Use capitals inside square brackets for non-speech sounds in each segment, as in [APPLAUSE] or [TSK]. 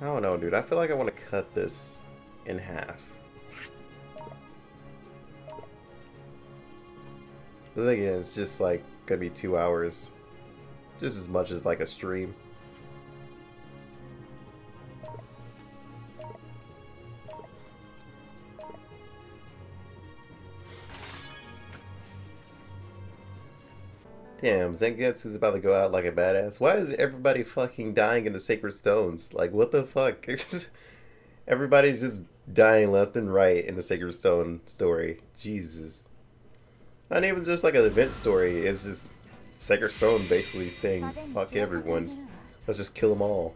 I don't know, dude. I feel like I want to cut this in half. The thing is, it's just like gonna be two hours. Just as much as like a stream. Damn, Zangetsu's about to go out like a badass. Why is everybody fucking dying in the Sacred Stones? Like, what the fuck? [LAUGHS] Everybody's just dying left and right in the Sacred Stone story. Jesus. Not even just like an event story. It's just Sacred Stone basically saying, fuck everyone. Let's just kill them all.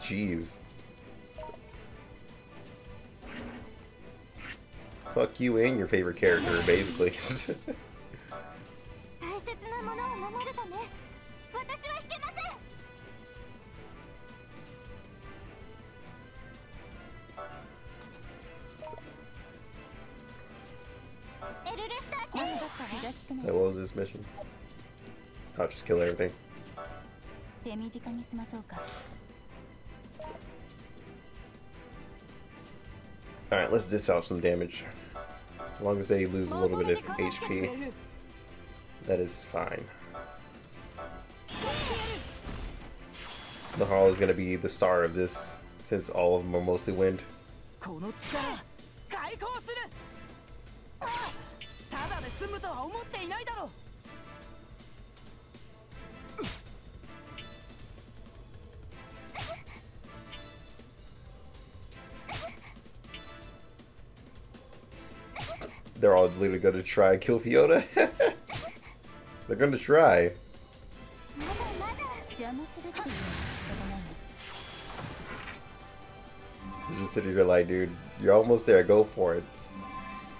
Jeez. Fuck you and your favorite character, basically. [LAUGHS] what was this mission? I'll just kill everything. Alright, let's dish out some damage. As long as they lose a little bit of HP, that is fine. Laharl is going to be the star of this, since all of them are mostly wind. Ah! They're all literally gonna try kill Fiona. [LAUGHS] They're gonna try. You're just sitting here like, dude, you're almost there. Go for it.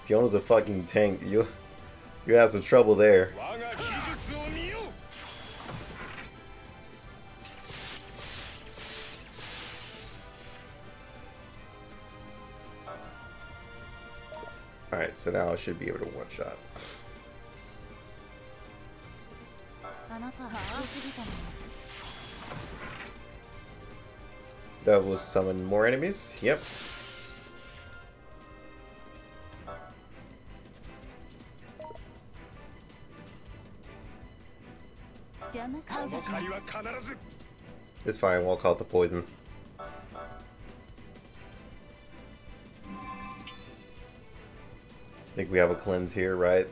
Fiona's a fucking tank. You, you have some trouble there. So now I should be able to one-shot. That will summon more enemies. Yep. It's fine, we'll call it the poison. Think we have a cleanse here, right?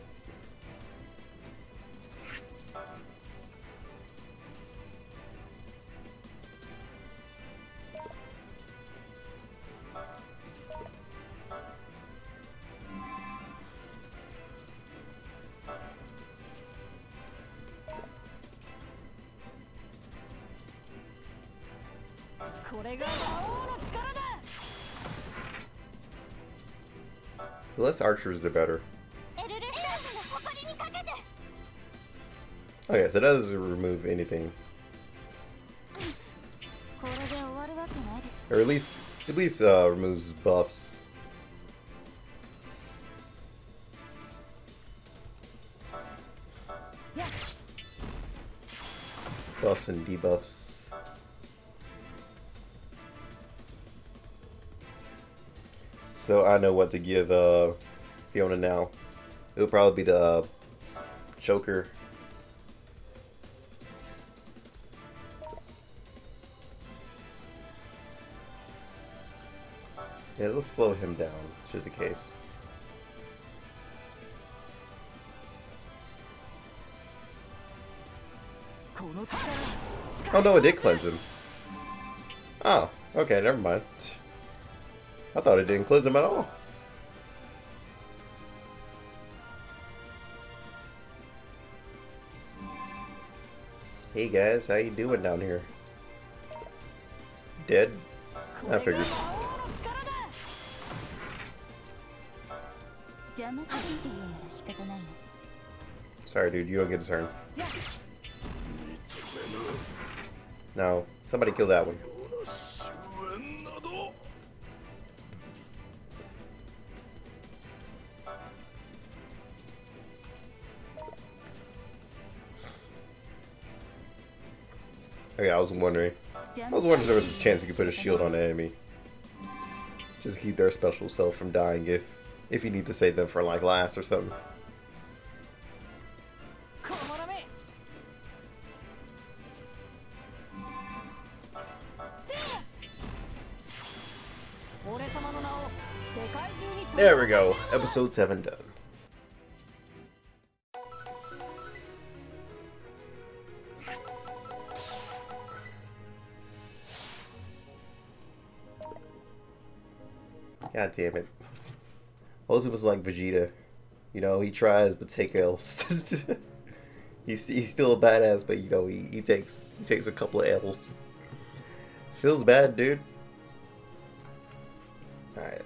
archers, the better. [LAUGHS] Oh, okay, so does remove anything. Or at least, at least uh, removes buffs. Buffs and debuffs. So I know what to give uh, Fiona now. It'll probably be the uh, choker. Yeah, let's slow him down, just in case. Oh no, it did cleanse him. Oh, okay, never mind. I thought it didn't cleanse him at all. Hey guys, how you doing down here? Dead? I figured. Sorry dude, you don't get a turn. No, somebody kill that one. was wondering if there was a chance you could put a shield on the enemy. Just keep their special self from dying if if you need to save them for like last or something. There we go, episode 7 done. God damn it. Ultima's like Vegeta. You know, he tries but take L's. [LAUGHS] he's, he's still a badass, but you know, he, he takes he takes a couple of L's. Feels bad, dude. Alright.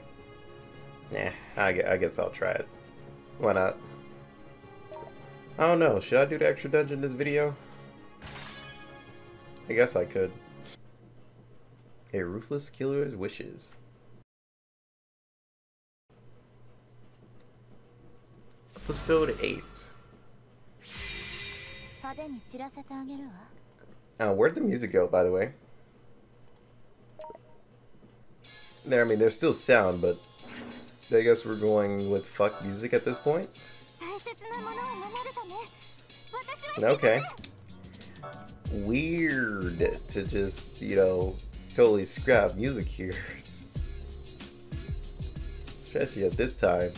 Nah, I, I guess I'll try it. Why not? I don't know. Should I do the extra dungeon in this video? I guess I could. A ruthless killer's wishes. Episode 8. Oh, where'd the music go, by the way? There, I mean, there's still sound, but I guess we're going with fuck music at this point? Okay. Weird to just, you know, totally scrap music here. [LAUGHS] Especially at this time.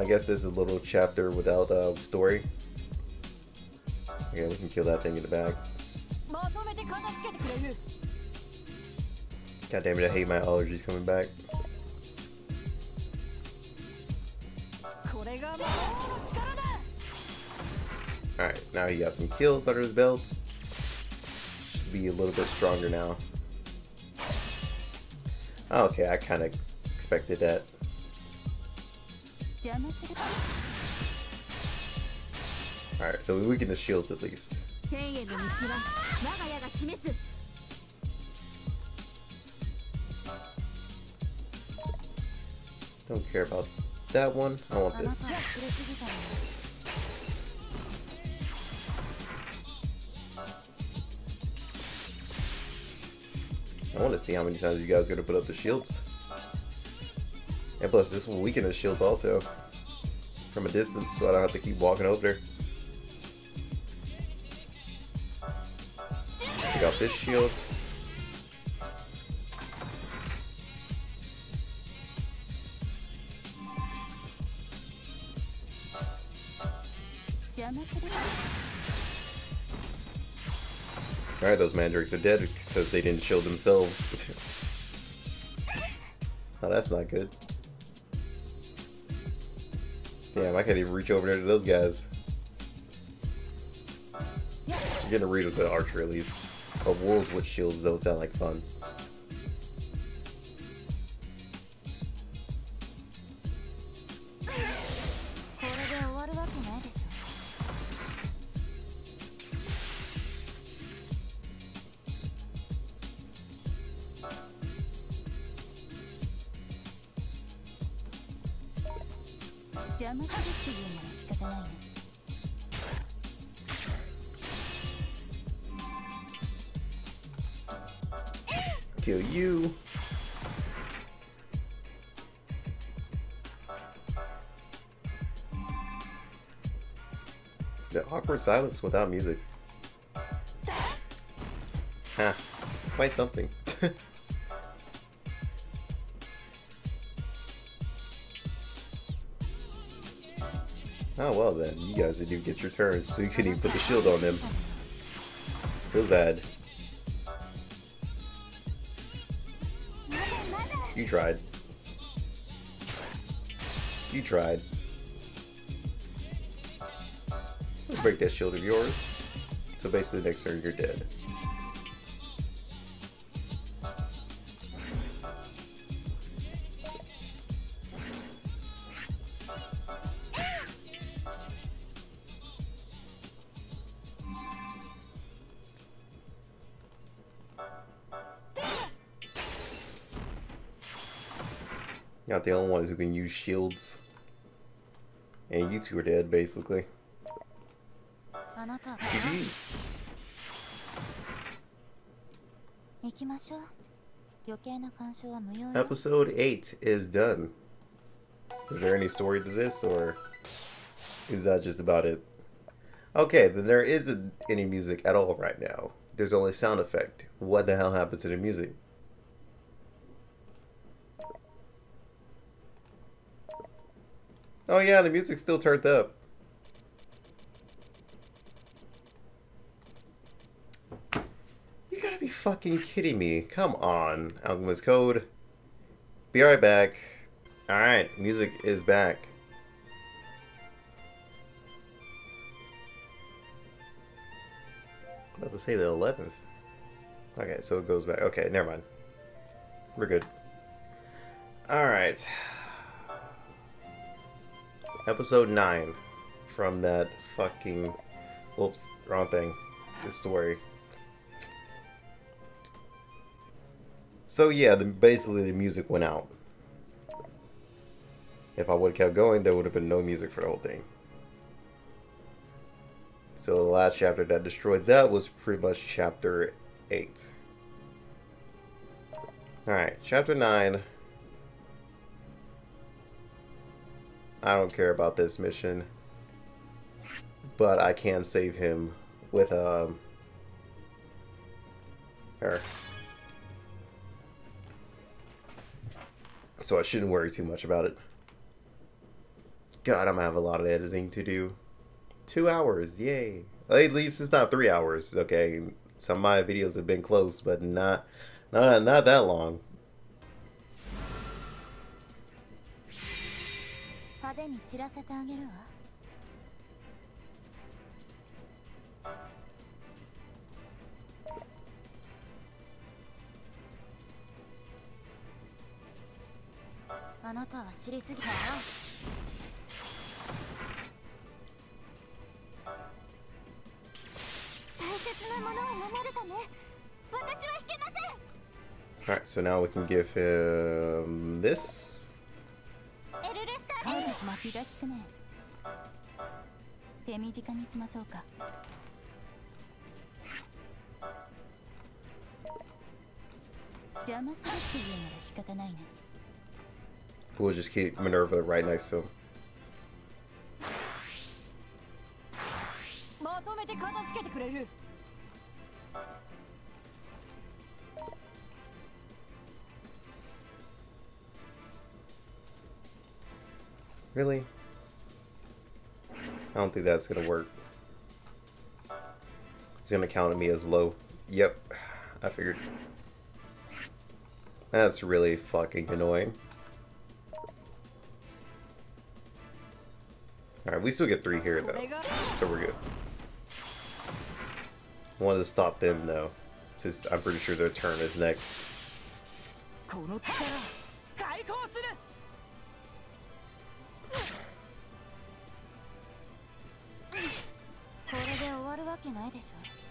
I guess this is a little chapter without a uh, story. Okay, we can kill that thing in the back. God damn it, I hate my allergies coming back. Alright, now he got some kills under his belt. Should be a little bit stronger now. Okay, I kind of expected that. Alright, so we weaken the shields at least. Don't care about that one. I want this. I want to see how many times you guys are going to put up the shields. And plus, this will weaken his shields also from a distance, so I don't have to keep walking over there. Take out this shield. Alright, those mandrakes are dead because they didn't shield themselves. [LAUGHS] oh, that's not good. Damn, I can't even reach over there to those guys. You're getting a read with the archer at least. But wolves with shields don't sound like fun. Awkward silence without music. Huh. Quite something. [LAUGHS] oh well then, you guys didn't get your turns, so you couldn't even put the shield on them. Feel bad. You tried. You tried. Let's break that shield of yours. So basically next turn you're dead. Not the only ones who can use shields. And you two are dead, basically. あなた GG's. 行きましょう余計な干渉は無用よ Episode 8 is done. Is there any story to this, or is that just about it? Okay, then there isn't any music at all right now. There's only sound effect. What the hell happened to the music? Oh yeah, the music still turned up. Fucking kidding me. Come on, Alchemist Code. Be right back. Alright, music is back. About to say the 11th. Okay, so it goes back. Okay, never mind. We're good. Alright. Episode 9 from that fucking. Whoops, wrong thing. This story. So yeah, the, basically the music went out. If I would have kept going, there would have been no music for the whole thing. So the last chapter that destroyed that was pretty much chapter 8. Alright, chapter 9. I don't care about this mission. But I can save him with um her. So I shouldn't worry too much about it. God, I'm gonna have a lot of editing to do. Two hours, yay. At least it's not three hours, okay? Some of my videos have been close, but not not not that long. あなたは知りすぎたよ大 Alright, so now we can give him this. cool. Just keep Minerva right next to him. Really? I don't think that's gonna work. He's gonna count me as low. Yep, I figured. That's really fucking annoying. Alright, we still get three here though, so we're good. I wanted to stop them though, since I'm pretty sure their turn is next. [SIGHS]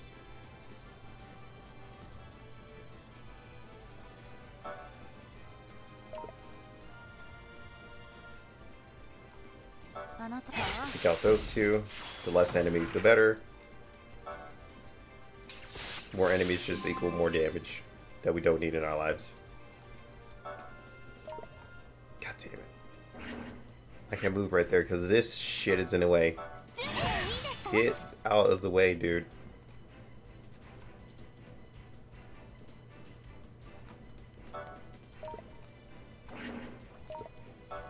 Take out those two. The less enemies, the better. More enemies just equal more damage that we don't need in our lives. God damn it. I can't move right there because this shit is in the way. Get out of the way, dude.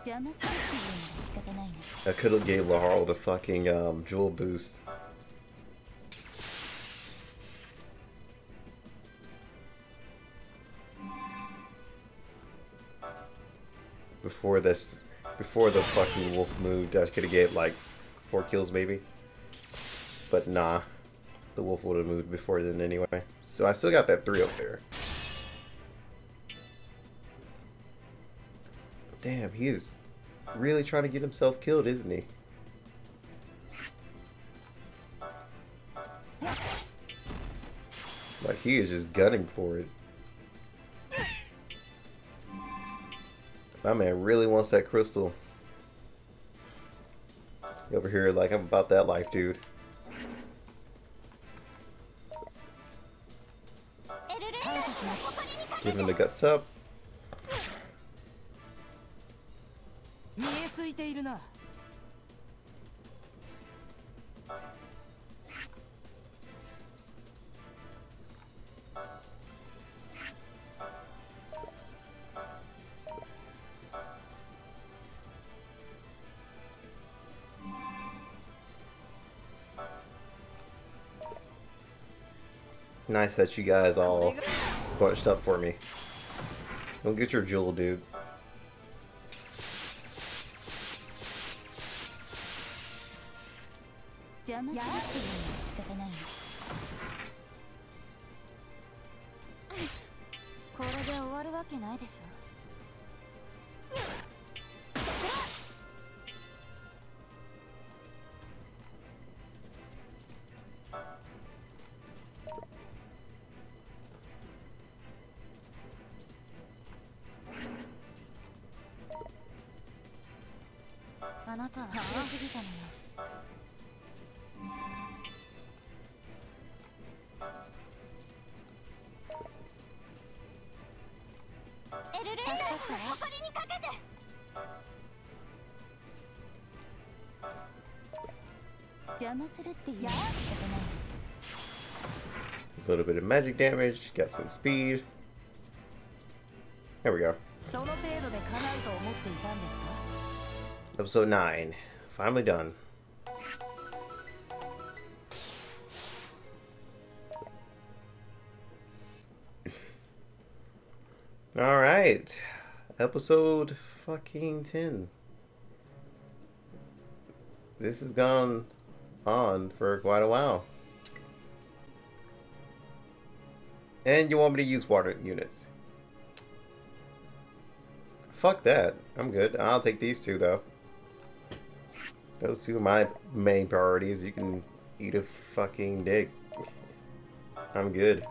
邪 I could have gave Laharl the fucking um, jewel boost. Before this, before the fucking wolf moved, I could have gave like four kills maybe. But nah, the wolf would have moved before then anyway. So I still got that three up there. Damn, he is really trying to get himself killed, isn't he? Like, he is just gunning for it. My man really wants that crystal. Over here, like, I'm about that life, dude. Giving the guts up. ているな Nice that you guys all bunched up for me. Go get your jewel, dude. 邪魔する A little bit of magic damage, got some speed. There we go. Episode 9. Finally done. Alright. Episode fucking 10. This has gone on for quite a while. And you want me to use water units. Fuck that. I'm good. I'll take these two though. Those two are my main priorities. You can eat a fucking dick. I'm good.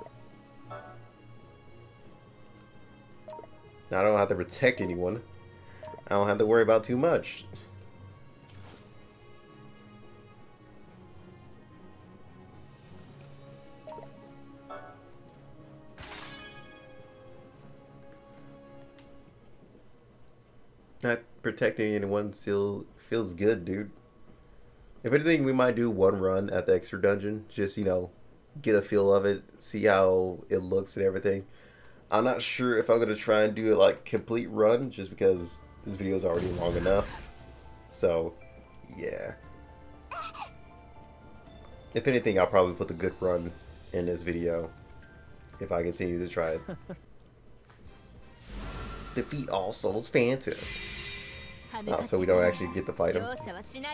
I don't have to protect anyone. I don't have to worry about too much. Not protecting anyone still feels good, dude. If anything, we might do one run at the extra dungeon. Just, you know, get a feel of it, see how it looks and everything. I'm not sure if I'm going to try and do a like complete run, just because this video is already long enough. So, yeah. If anything, I'll probably put the good run in this video. If I continue to try it. [LAUGHS] Defeat all souls phantom. Oh, so we don't actually get to fight him. 容赦はしな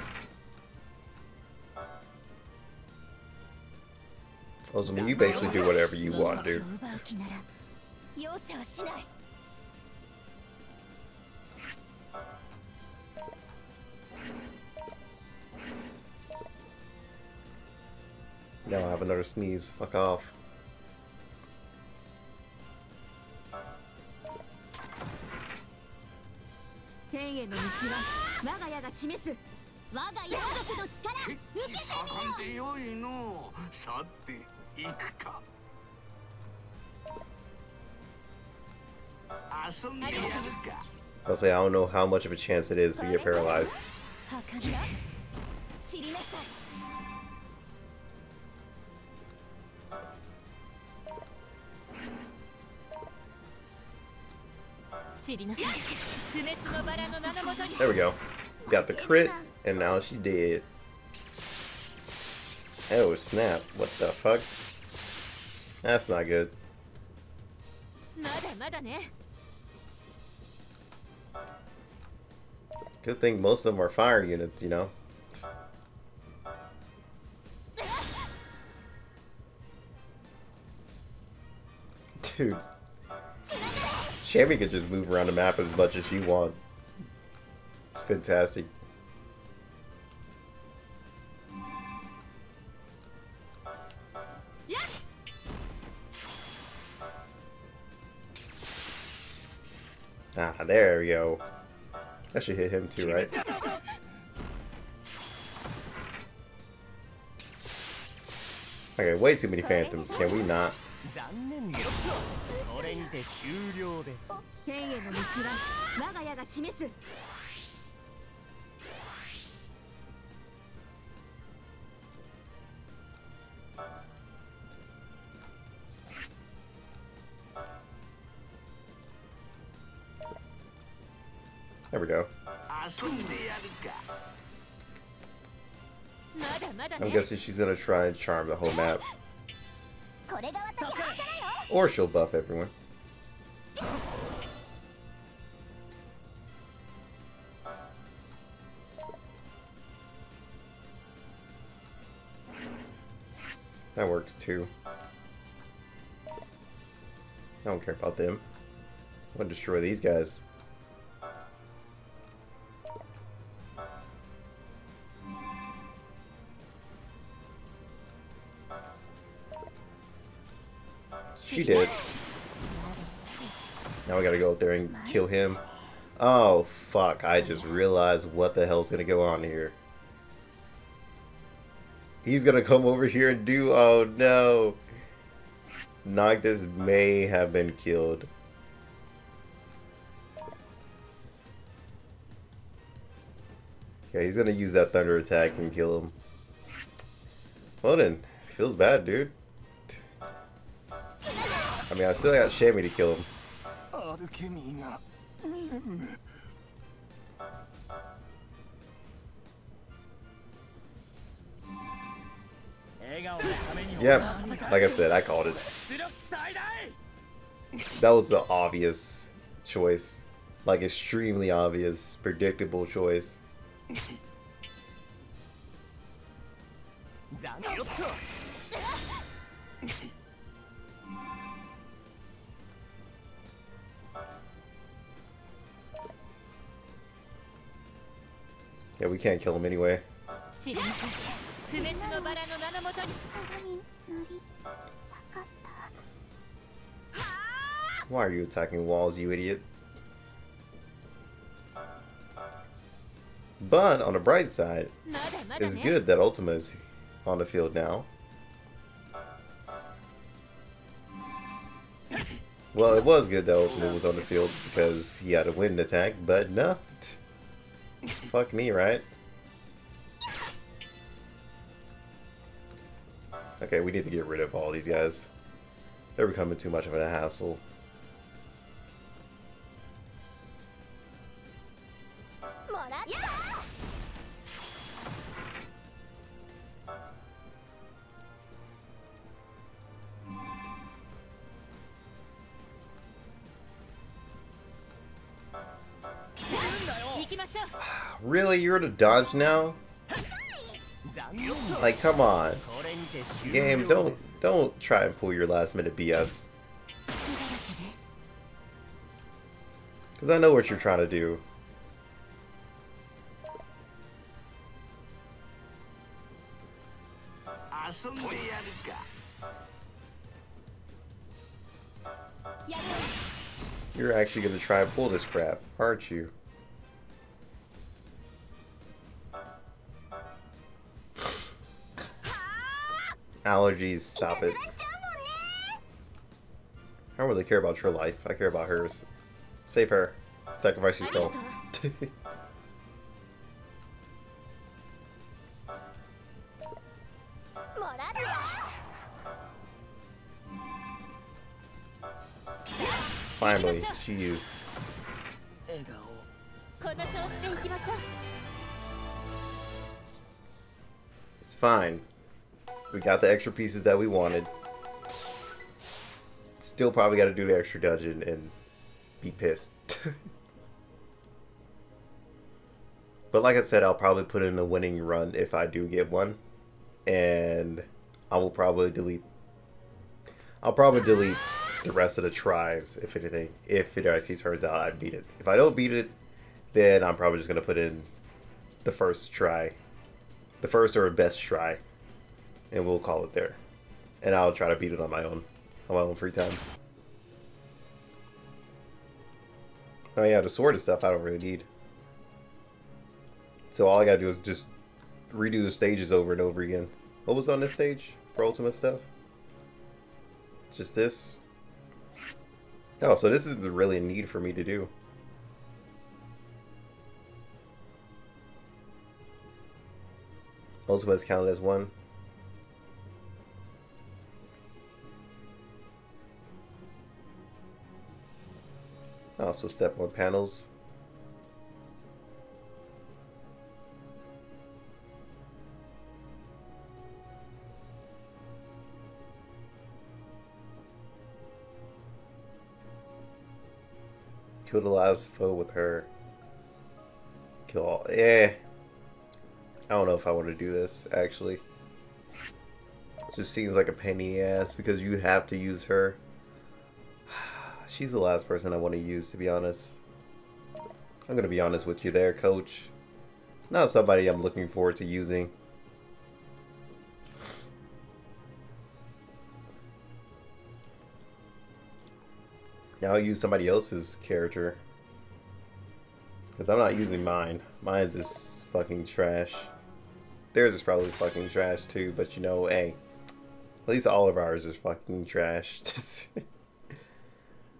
Ozumi, you basically do whatever you want, dude. Now I have another sneeze. Fuck off. 天への道は我が家が示す我が家族の力受けてみよう盛んでよいのさて行くか遊んでやるか I'll say I don't know how much of a chance it is to get paralyzed. 測りな知りなさい知りなさい不滅のバラの名のもとに There we go. Got the crit, and now she dead. Oh, snap. What the fuck? That's not good. Good thing most of them are fire units, you know? Dude. Shammy could just move around the map as much as you want. It's fantastic. Ah, there we go. That should hit him too, right? Okay, way too many phantoms. Can we not? we go. I'm guessing she's gonna try and charm the whole map. Or she'll buff everyone. That works too. I don't care about them. I'm gonna destroy these guys. She did. Now we gotta go up there and kill him. Oh, fuck. I just realized what the hell's gonna go on here. He's gonna come over here and do... Oh, no. Noctis may have been killed. Yeah, he's gonna use that thunder attack and kill him. Well then, feels bad, dude. I mean, I still got Shammy to kill him. Yep, like I said, I called it. That was the obvious choice. Like, extremely obvious, predictable choice. Yeah, we can't kill him anyway. Why are you attacking walls, you idiot? But, on the bright side, it's good that Ultima is on the field now. Well, it was good that Ultima was on the field because he had a wind attack, but no, [LAUGHS] Fuck me, right? Okay, we need to get rid of all these guys. They're becoming too much of a hassle. Really? You're in a dodge now? Like, come on. Game, don't don't try and pull your last minute BS. Because I know what you're trying to do. You're actually going to try and pull this crap, aren't you? Allergies, stop it. I don't really care about your life. I care about hers. Save her. Sacrifice yourself. [LAUGHS] Finally, she used. It's fine. We got the extra pieces that we wanted. Still probably got to do the extra dungeon and be pissed. [LAUGHS] but like I said, I'll probably put in a winning run if I do get one. And I will probably delete... I'll probably delete the rest of the tries, if anything, if it actually turns out I beat it. If I don't beat it, then I'm probably just going to put in the first try. The first or best try. And we'll call it there. And I'll try to beat it on my own. On my own free time. Oh yeah, the sword and stuff I don't really need. So all I gotta do is just redo the stages over and over again. What was on this stage for ultimate stuff? Just this? Oh, so this isn't really a need for me to do. Ultimate's counted as one. Also step on panels. Kill the last foe with her. Kill all. Yeah. I don't know if I want to do this, actually. It just seems like a penny ass because you have to use her. She's the last person I want to use, to be honest. I'm going to be honest with you there, coach. Not somebody I'm looking forward to using. Now I'll use somebody else's character. Because I'm not using mine. Mine's just fucking trash. Theirs is probably fucking trash too, but you know, hey. At least all of ours is fucking trash. [LAUGHS]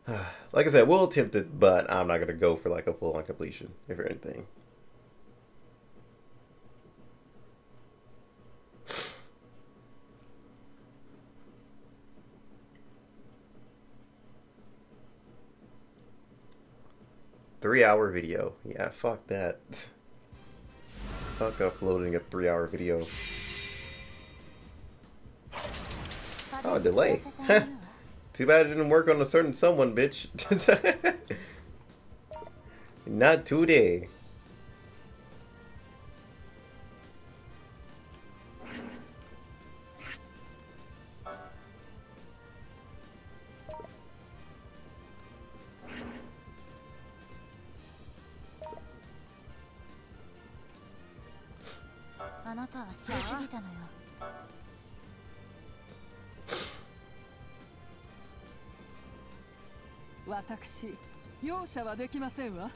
[SIGHS] like I said, we'll attempt it, but I'm not going to go for like a full-on completion, if anything. [SIGHS] Three hour video. Yeah, fuck that. [SIGHS] Fuck uploading a three hour video. Oh, delay. [LAUGHS] [LAUGHS] Too bad it didn't work on a certain someone, bitch. [LAUGHS] Not today. 私容赦はできませんわ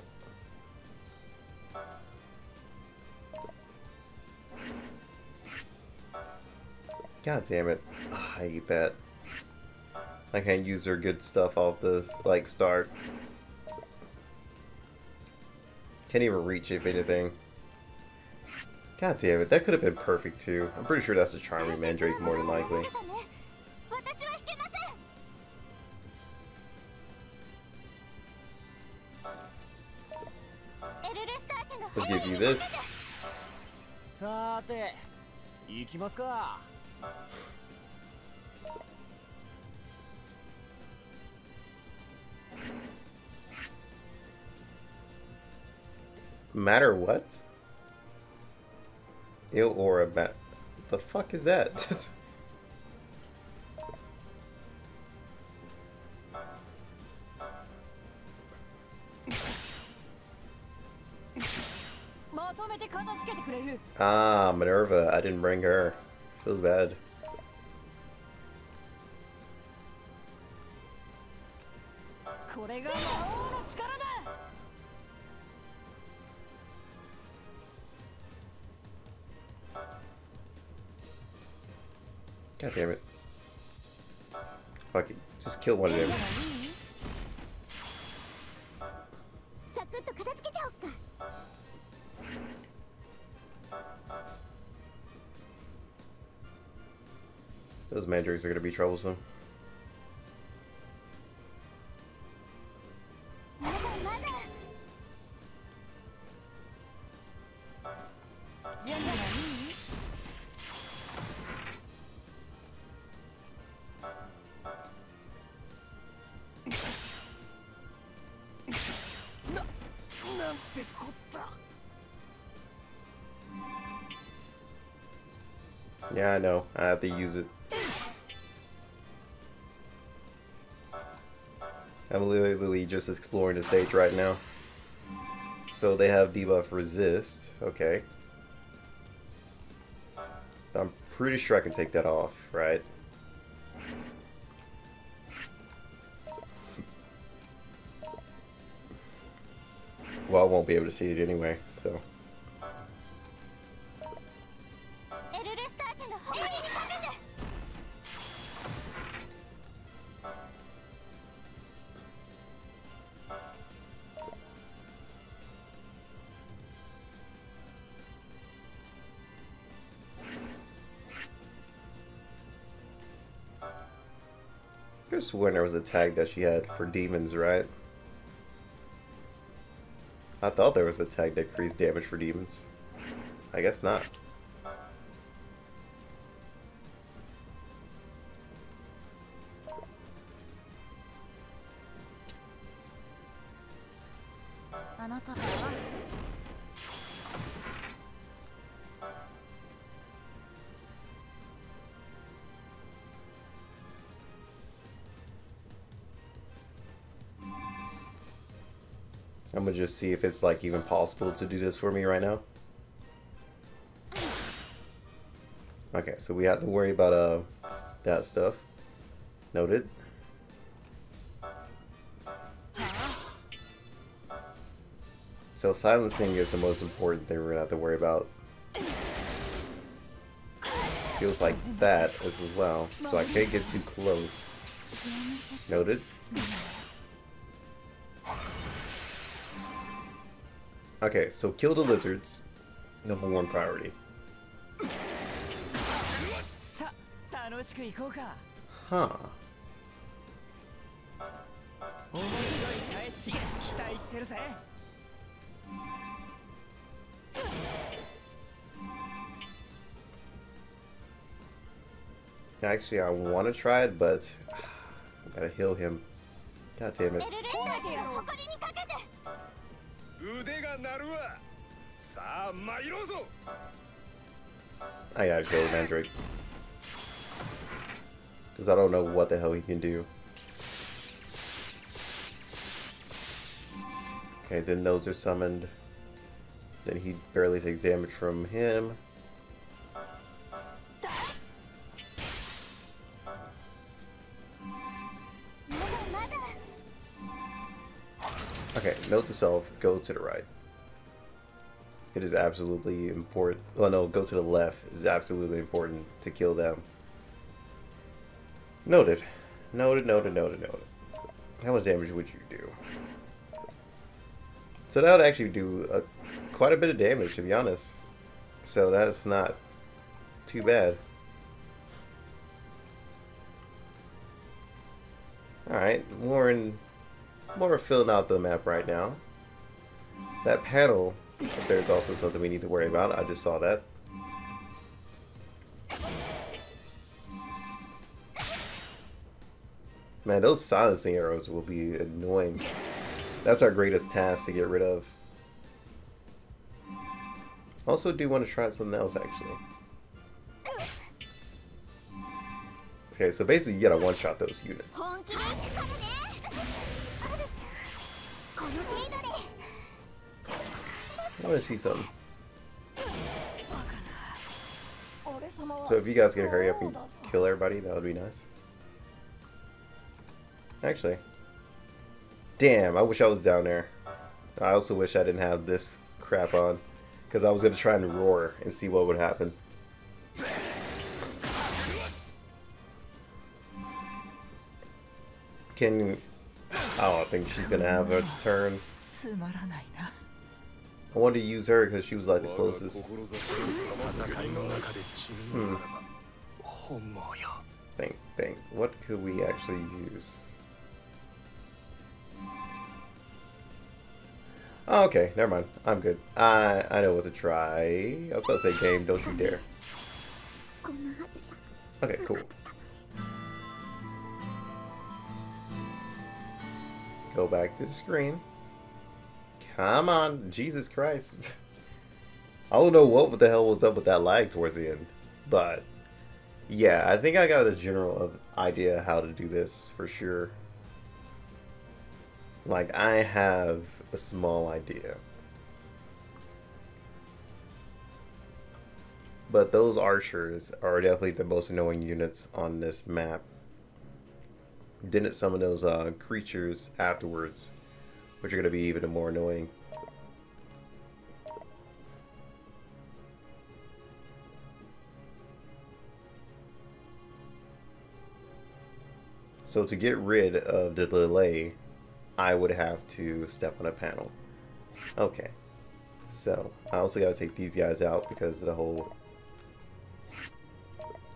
God damn it. I hate that. I can't use their good stuff off the, like, start. Can't even reach if anything. God damn it, that could have been perfect too. I'm pretty sure that's a Charming Mandrake more than likely. do this. Matter what? ill aura bat. The fuck is that? [LAUGHS] I didn't bring her. Feels bad. God damn it. Fuck it. Just kill one of them. are going to be troublesome. Yeah, I know. I have to use it. I'm literally just exploring the stage right now. So they have debuff resist. Okay. I'm pretty sure I can take that off, right? Well, I won't be able to see it anyway, so. Sworn there was a tag that she had for demons, right? I thought there was a tag that increased damage for demons. I guess not. Just see if it's like even possible to do this for me right now. Okay, so we have to worry about uh that stuff. Noted. So silencing is the most important thing we're gonna have to worry about. Feels like that as well, so I can't get too close. Noted. Okay, so kill the lizards. Number one priority. Huh. Actually, I want to try it, but I [SIGHS] gotta heal him. God damn it. 腕が鳴るわさあ参ろうぞ I gotta kill Mandrake. Because I don't know what the hell he can do. Okay, then those are summoned. Then he barely takes damage from him. Okay, note to self, go to the right. It is absolutely important. Well, oh, no, go to the left. Is absolutely important to kill them. Noted. Noted, noted, noted, noted. How much damage would you do? So that would actually do a, quite a bit of damage, to be honest. So that's not too bad. Alright, in more filling out the map right now. That panel, there's also something we need to worry about. I just saw that. Man, those silencing arrows will be annoying. That's our greatest task to get rid of. Also do want to try something else, actually. Okay, so basically you gotta one-shot those units. I want to see something. So if you guys could hurry up and kill everybody, that would be nice. Actually. Damn, I wish I was down there. I also wish I didn't have this crap on. Because I was going to try and roar and see what would happen. Can Oh, I don't think she's gonna have a turn. I wanted to use her because she was like the closest. Hmm. Think, think. What could we actually use? Oh, okay, never mind. I'm good. I I know what to try. I was about to say game, don't you dare. Okay, cool. Go back to the screen. Come on, Jesus Christ. [LAUGHS] I don't know what the hell was up with that lag towards the end, but yeah, I think I got a general idea how to do this for sure. Like, I have a small idea. But those archers are definitely the most annoying units on this map. Didn't summon those uh, creatures afterwards, which are going to be even more annoying. So to get rid of the delay, I would have to step on a panel. Okay. So, I also got to take these guys out because of the whole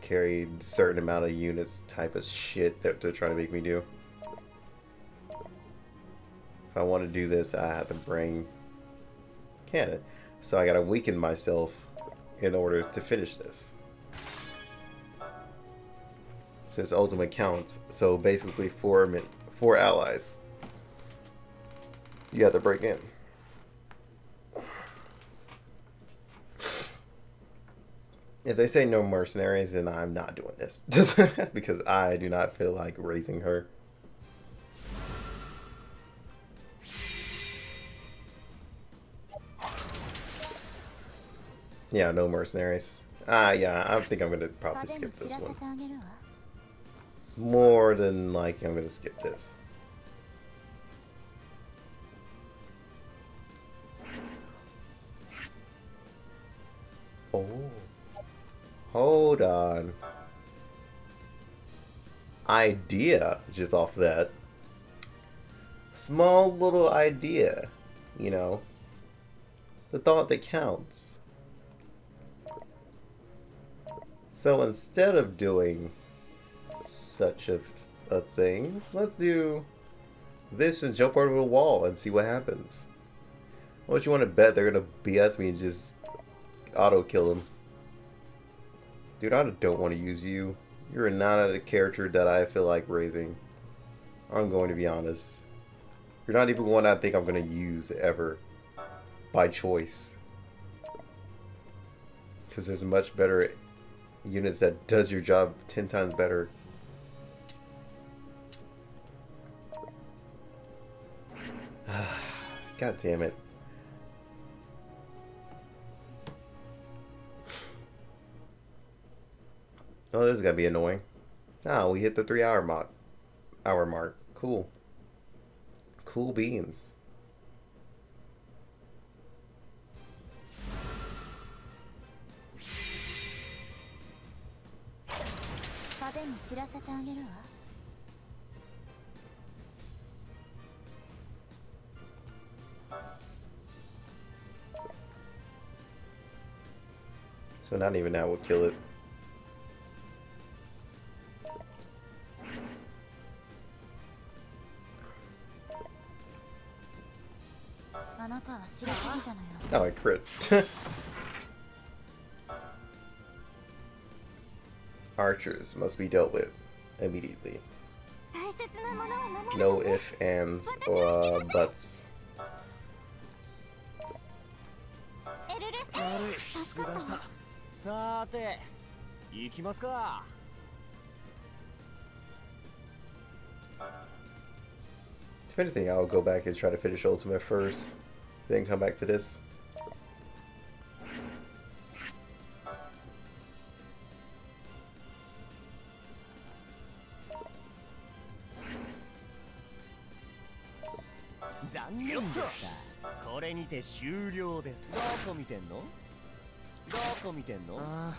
carried certain amount of units type of shit that they're trying to make me do. If I want to do this, I have to bring cannon. So I gotta weaken myself in order to finish this. Since ultimate counts, so basically four four allies. You have to break in. If they say no mercenaries, then I'm not doing this. [LAUGHS] because I do not feel like raising her. Yeah, no mercenaries. Ah, uh, yeah, I think I'm gonna probably skip this one. more than likely, I'm gonna skip this. Oh. Hold on. Idea, just off that. Small little idea, you know. The thought that counts. So instead of doing such a, a thing, let's do this and jump over the wall and see what happens. What you want to bet they're going to BS me and just auto kill them. Dude, I don't want to use you. You're not a character that I feel like raising. I'm going to be honest. You're not even one I think I'm going to use ever. By choice. Because there's much better units that does your job 10 times better. [SIGHS] God damn it. Oh, this is gonna be annoying. Oh, we hit the three hour mark. Hour mark. Cool. Cool beans. So not even that will kill it. Oh, I crit. [LAUGHS] Archers must be dealt with immediately. No ifs, ands, or uh, buts. If anything, I'll go back and try to finish Ultimate first. Then come back to this.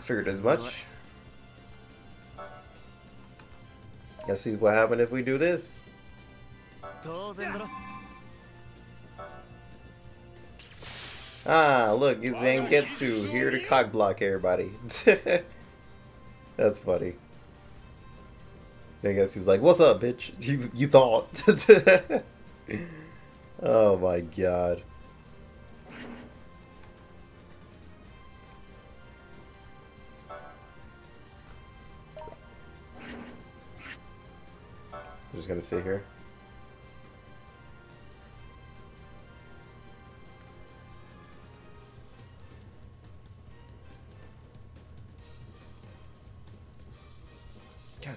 Figured as much. Guess see what happened if we do this. Ah, look, it's Zangetsu here to cock block everybody. [LAUGHS] That's funny. Zangetsu's like, what's up, bitch? [LAUGHS] You, you thought. [LAUGHS] oh my god. I'm just gonna sit here.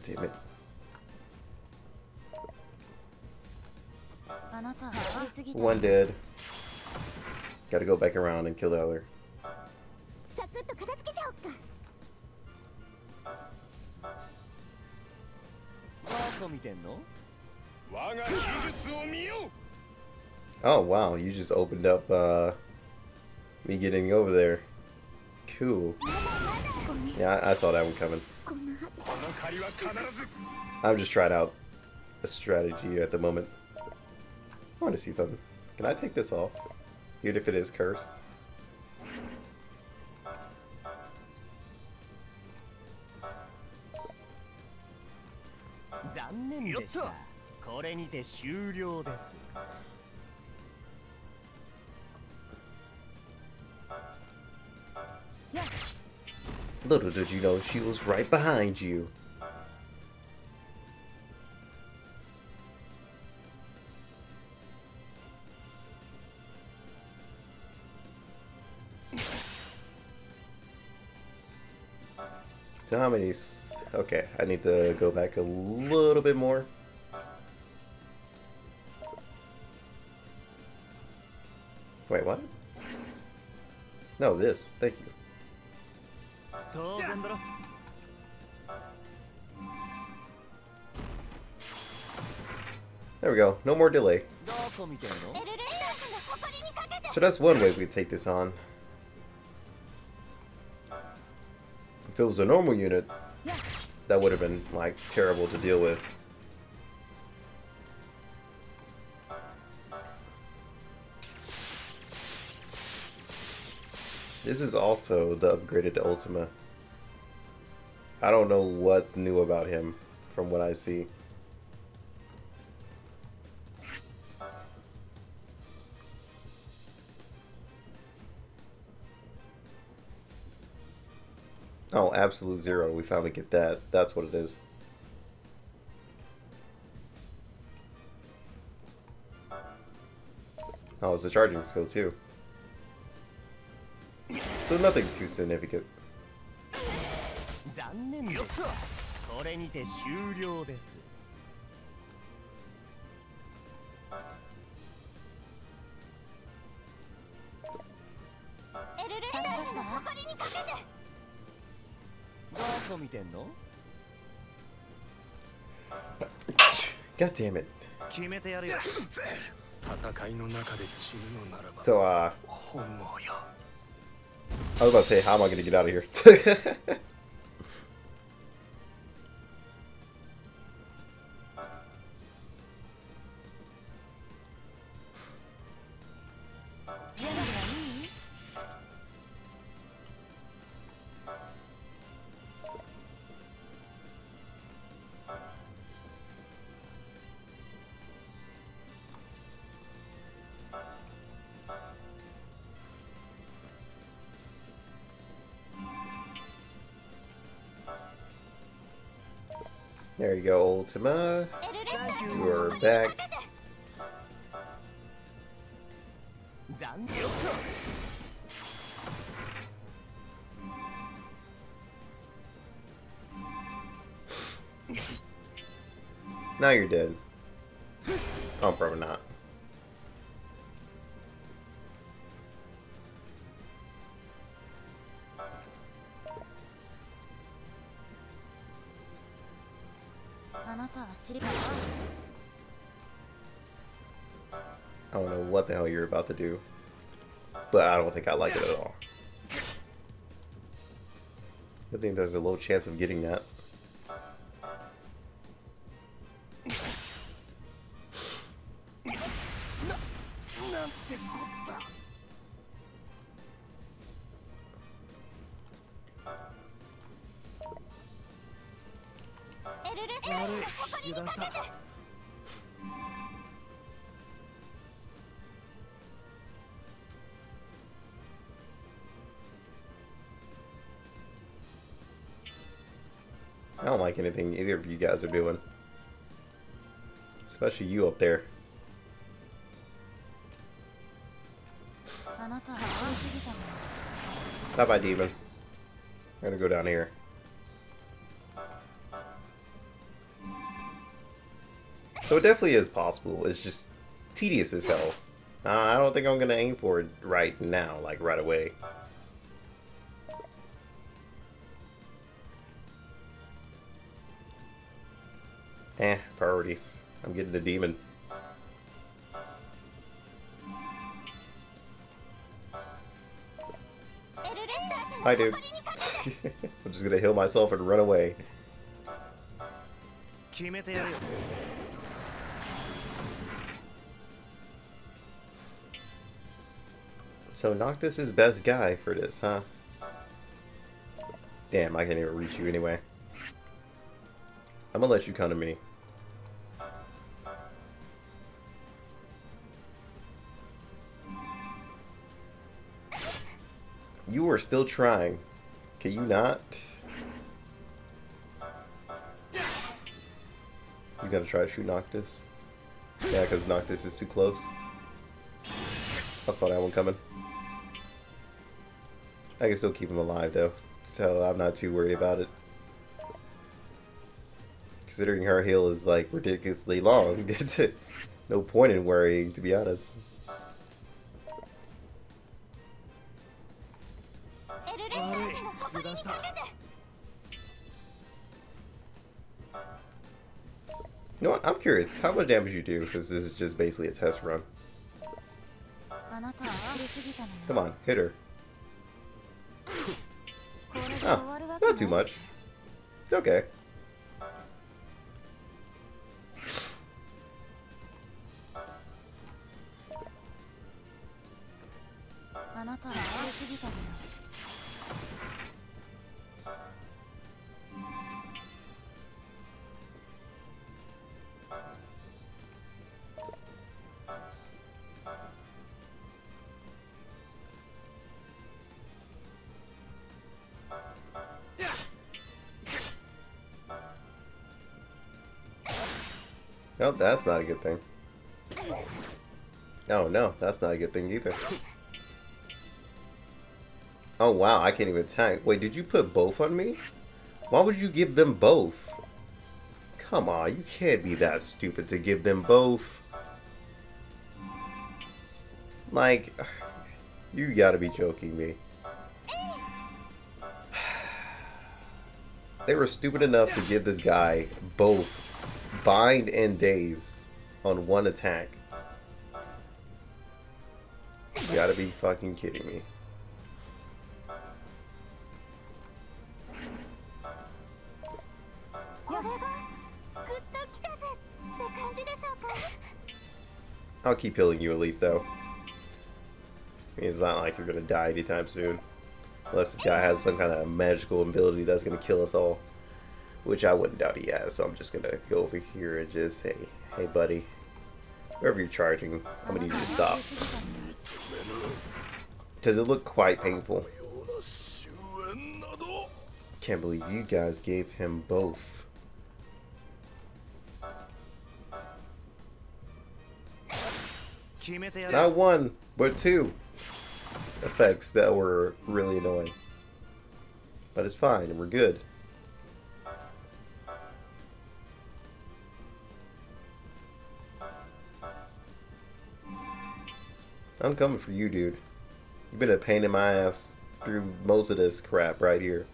damn it. One dead. Gotta go back around and kill the other. Oh wow, you just opened up uh, me getting over there. Cool. Yeah, I, I saw that one coming. I'm just trying out a strategy at the moment. I want to see something. Can I take this off? Even if it is cursed. Little did you know she was right behind you. [LAUGHS] How many? Okay, I need to go back a little bit more. Wait, what? No, this. Thank you. There we go. No more delay. So that's one way we take this on. If it was a normal unit, that would have been, like, terrible to deal with. This is also the upgraded Ultima. I don't know what's new about him from what I see. Oh, absolute zero. We finally get that. That's what it is. Oh, it's a charging skill too. So nothing too significant. 残念でしたこれにて終了です。エルレンダーさんが誇りにかけて。どこ見てんの？God damn it. 決めてやるよ。戦いの中で死ぬのならば So, uh, 本望よ。I was about to say, how am I going to get out of here? [LAUGHS] There you go, Ultima. You're back. now you're dead. Oh, probably not. あなたは知りたい I don't know what the hell you're about to do. But I don't think I like it at all. I think there's a low chance of getting that. like anything either of you guys are doing. Especially you up there. Bye, bye, demon. I'm gonna go down here. So it definitely is possible. It's just tedious as hell. Uh, I don't think I'm gonna aim for it right now, like right away. priorities. I'm getting the demon. Hi, dude. [LAUGHS] I'm just gonna heal myself and run away. So Noctis is best guy for this, huh? Damn, I can't even reach you anyway. I'm gonna let you come to me. Are still trying. Can you not? He's gonna try to shoot Noctis. Yeah, because Noctis is too close. I saw that one coming. I can still keep him alive though, so I'm not too worried about it. Considering her heal is like ridiculously long, [LAUGHS] no point in worrying to be honest. curious, how much damage you do, since this is just basically a test run. Come on, hit her. Oh, not too much. It's okay. That's not a good thing. Oh no, that's not a good thing either. Oh wow, I can't even attack. Wait, did you put both on me? Why would you give them both? Come on, you can't be that stupid to give them both. Like, [SIGHS] you gotta be joking me. [SIGHS] They were stupid enough to give this guy both bind and daze on one attack. You gotta be fucking kidding me. I'll keep healing you at least, though. I mean, it's not like you're gonna die anytime soon. Unless this guy has some kind of magical ability that's gonna kill us all which I wouldn't doubt he has. So I'm just gonna go over here and just say, hey buddy, wherever you're charging, I'm gonna need you to stop. Does it look quite painful? Can't believe you guys gave him both. Not one, but two effects that were really annoying. But it's fine, and we're good. I'm coming for you, dude. You've been a pain in my ass through most of this crap right here.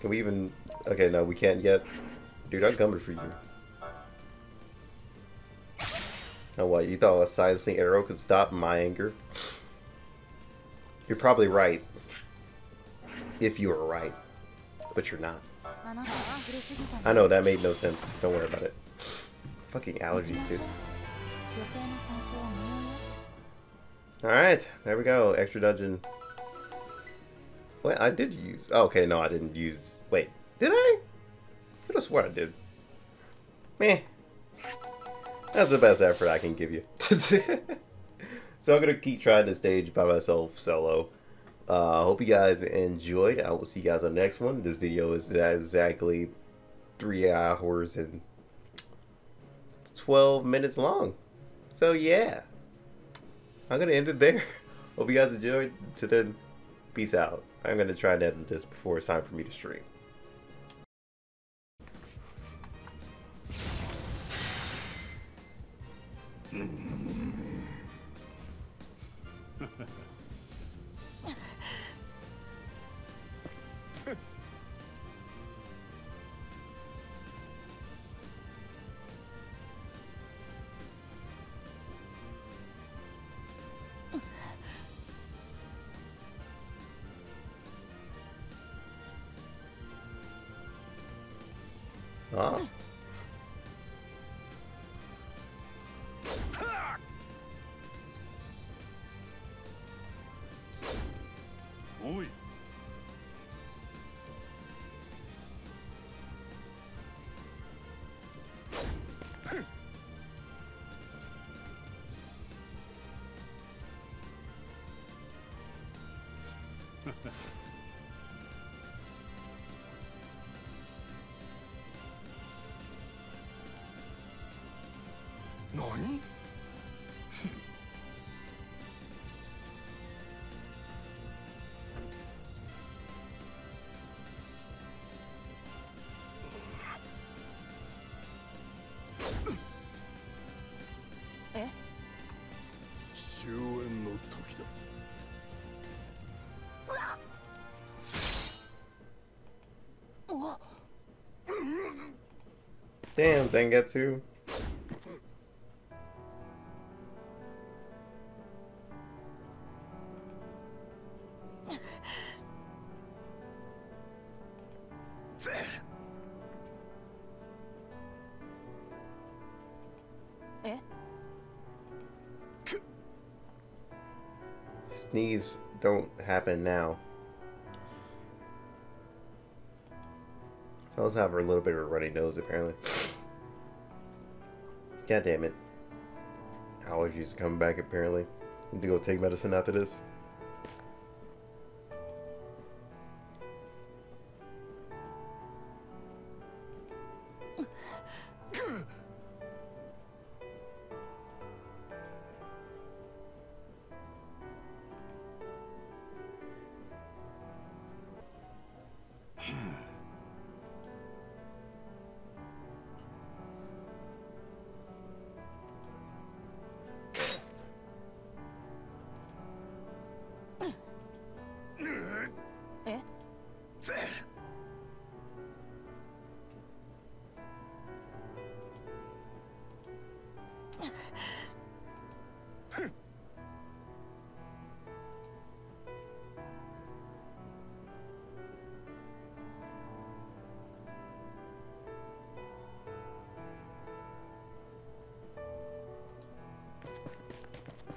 Can we even... Okay, no, we can't yet. Dude, I'm coming for you. Oh, what? You thought a silencing arrow could stop my anger? You're probably right. If you were right. But you're not. I know, that made no sense. Don't worry about it. Fucking allergies, dude. Alright, there we go. Extra dungeon. Wait, I did use... Oh, okay, no, I didn't use... Wait, did I? I have sworn I did. Meh. That's the best effort I can give you. [LAUGHS] so I'm going to keep trying this stage by myself, solo. Uh, hope you guys enjoyed. I will see you guys on the next one. This video is exactly 3 hours and 12 minutes long. So yeah. I'm gonna end it there. [LAUGHS] Hope you guys enjoyed. To then, peace out. I'm gonna try and edit this before it's time for me to stream. [LAUGHS] Nani? Eh? Damn, you. Happen now. I also have a little bit of a runny nose apparently. [SIGHS] God damn it. Allergies coming back apparently. Need to go take medicine after this.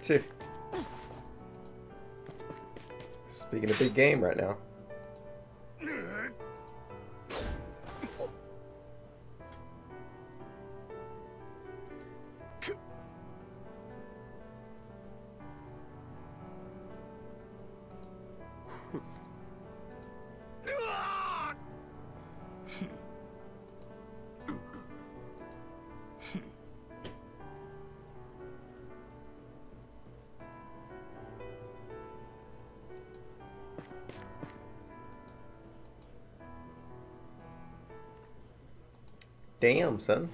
Tch. Speaking of big game right now. Damn, son.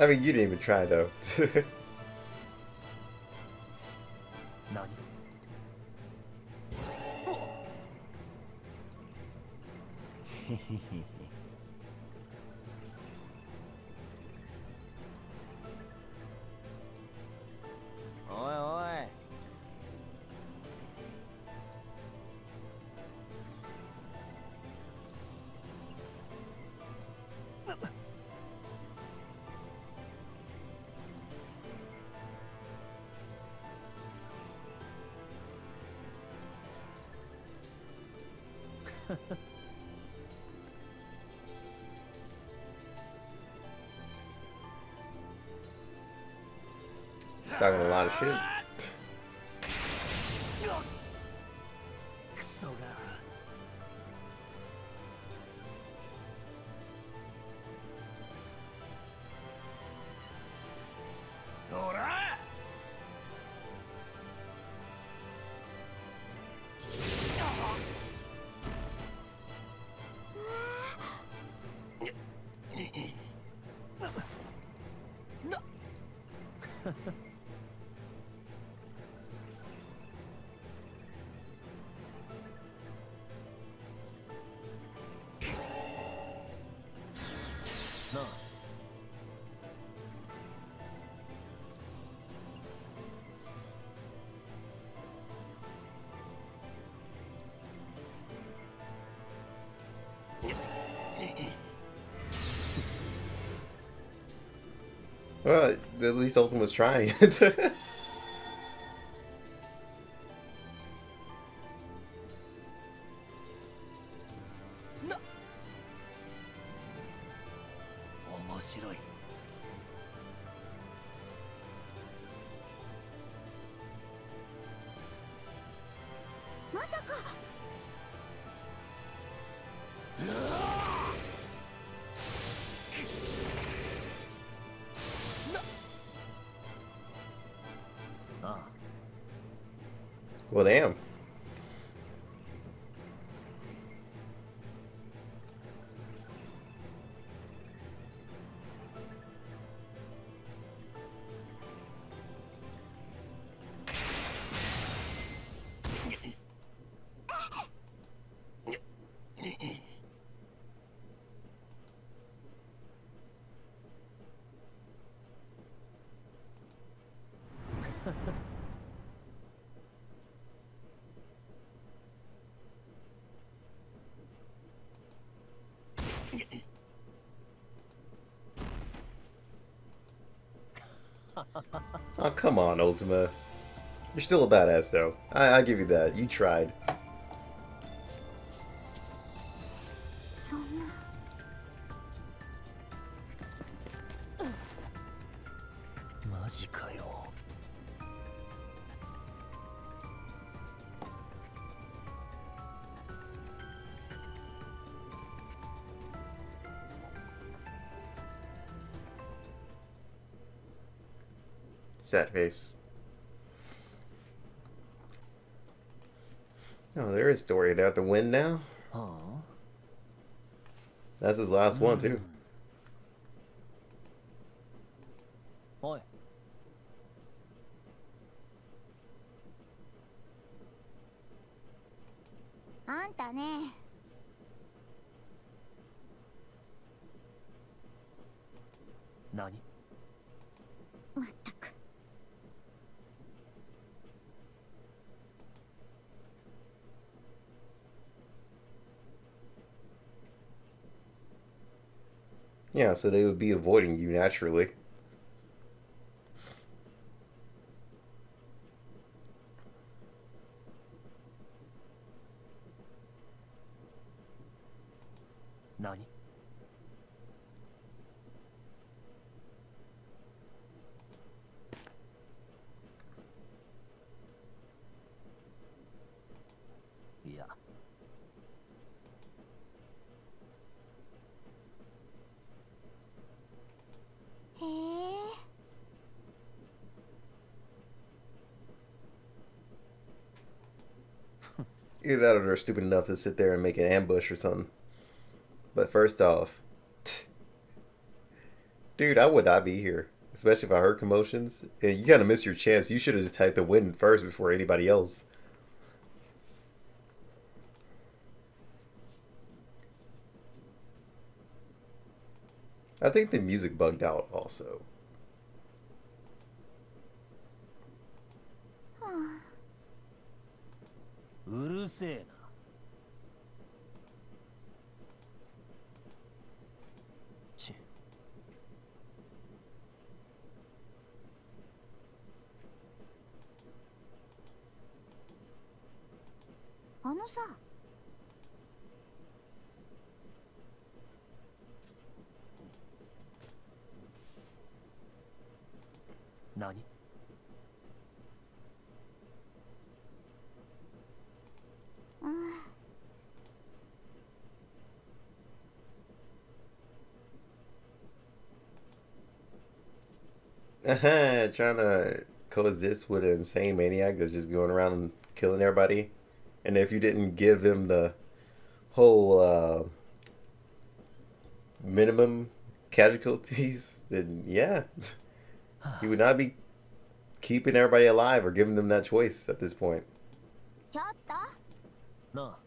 I mean, you didn't even try though. [LAUGHS] Talking a lot of shit. Well, at least Ultima's trying. [LAUGHS] Oh, come on, Ultima. You're still a badass, though. I I'll give you that. You tried. Sad face. Oh, there is story. They're at the win now. ああ That's his last one too. So they would be avoiding you naturally. Either that or they're stupid enough to sit there and make an ambush or something. But first off, [TSK] dude, I would not be here. Especially if I heard commotions. And you kind of missed your chance. You should have just typed the win first before anybody else. I think the music bugged out also. うるせえな。あのさ。何？Uh-huh, [LAUGHS] trying to coexist with an insane maniac that's just going around and killing everybody. And if you didn't give him the whole uh, minimum casualties, then yeah, [LAUGHS] he would not be keeping everybody alive or giving them that choice at this point. ちょっとなあ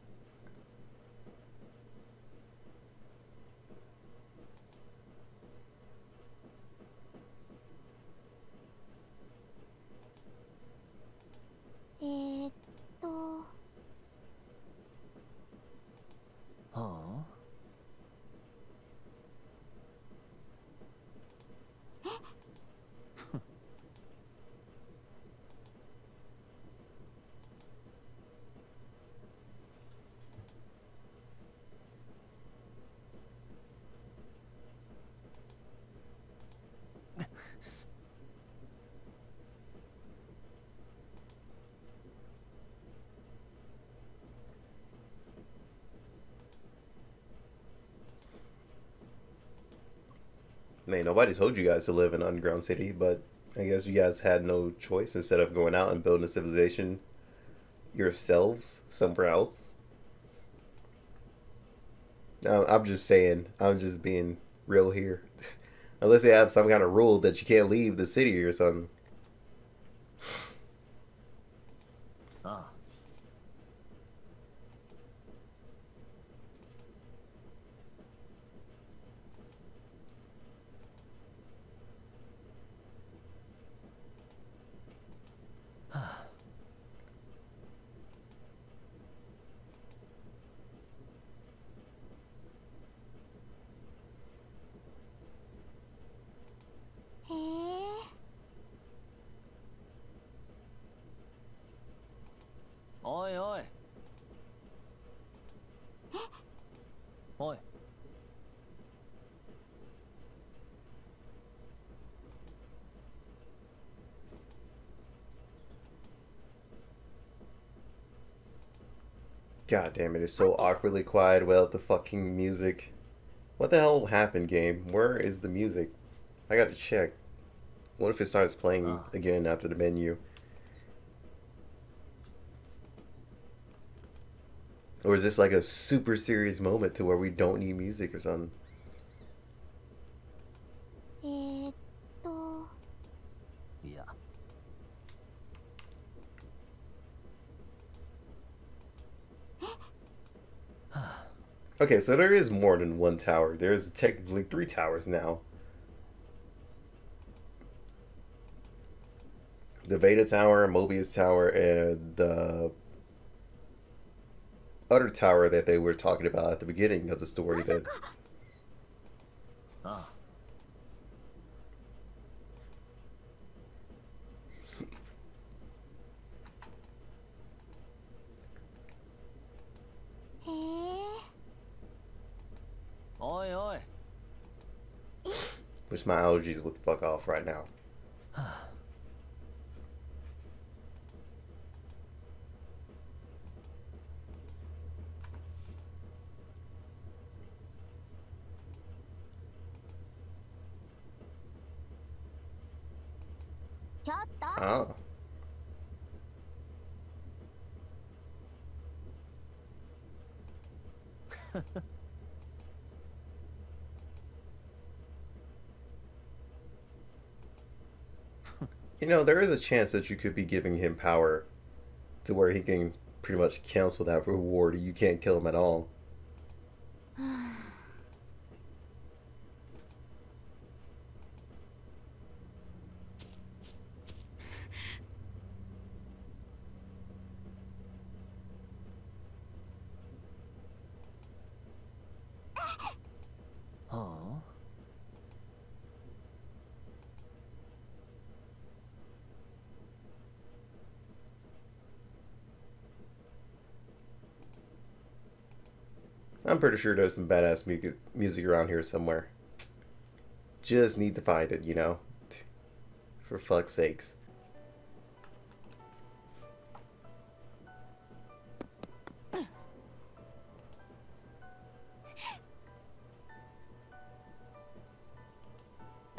Nobody told you guys to live in underground city, but I guess you guys had no choice instead of going out and building a civilization yourselves somewhere else. I'm just saying. I'm just being real here. [LAUGHS] Unless they have some kind of rule that you can't leave the city or something. God damn it, it's so awkwardly quiet without the fucking music. What the hell happened, game? Where is the music? I gotta check. What if it starts playing Ah. again after the menu? Or is this like a super serious moment to where we don't need music or something? Okay, so there is more than one tower. There's technically three towers now. The Veda Tower, Mobius Tower, and the other tower that they were talking about at the beginning of the story that あ which my allergies would fuck off right now. Know, there is a chance that you could be giving him power to where he can pretty much cancel that reward. You can't kill him at all. Huh? I'm pretty sure there's some badass mu- music around here somewhere. Just need to find it, you know. For fuck's sakes.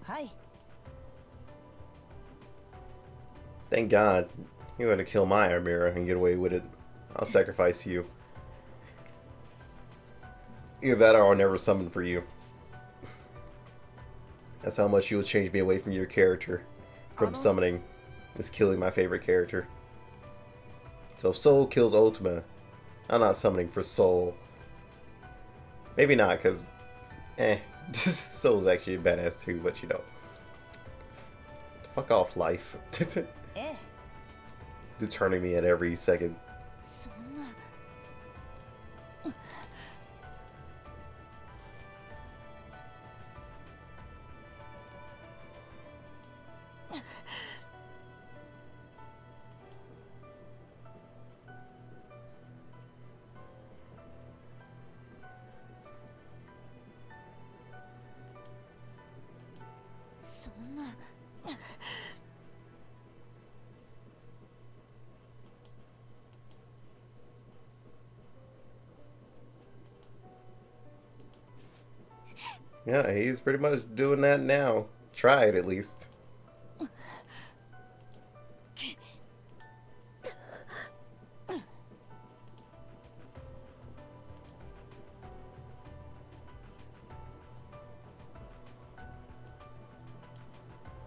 Hi. Thank God. You're gonna kill my Amira and get away with it. I'll sacrifice you. Either that or I'll never summon for you. That's how much you will change me away from your character. From summoning. Is killing my favorite character. So if Soul kills Ultima, I'm not summoning for Soul. Maybe not, because... Eh. [LAUGHS] Soul's actually a badass too, but you know. Fuck off, life. ええ [LAUGHS] Deterring me at every second. Yeah, he's pretty much doing that now. Try it at least.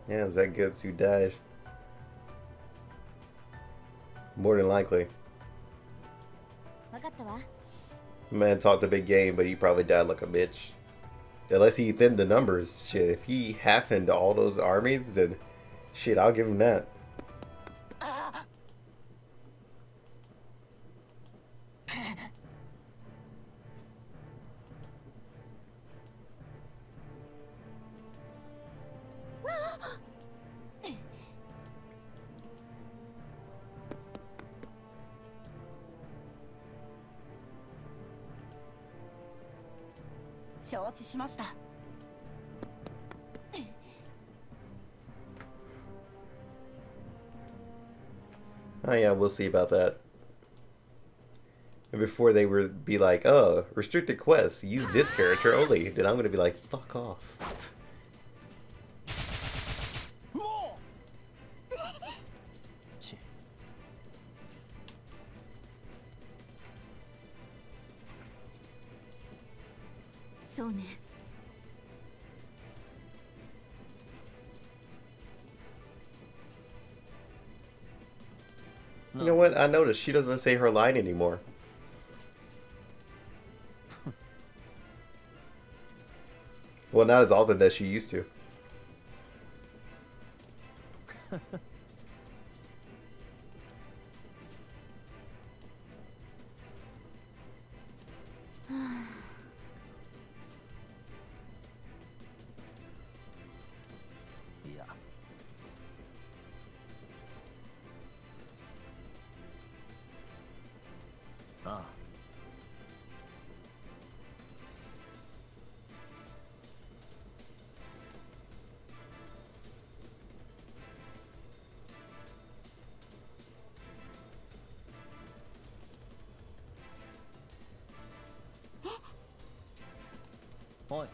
Yeah, is that gets who died. More than likely. Man talked a big game, but he probably died like a bitch. Unless he thinned the numbers. Shit, if he half-into all those armies, then shit, I'll give him that.「see about that. And before they would be like, oh, restricted quests, use this character only, then I'm gonna be like, fuck off. I noticed she doesn't say her line anymore. [LAUGHS] well, not as often as she used to. おい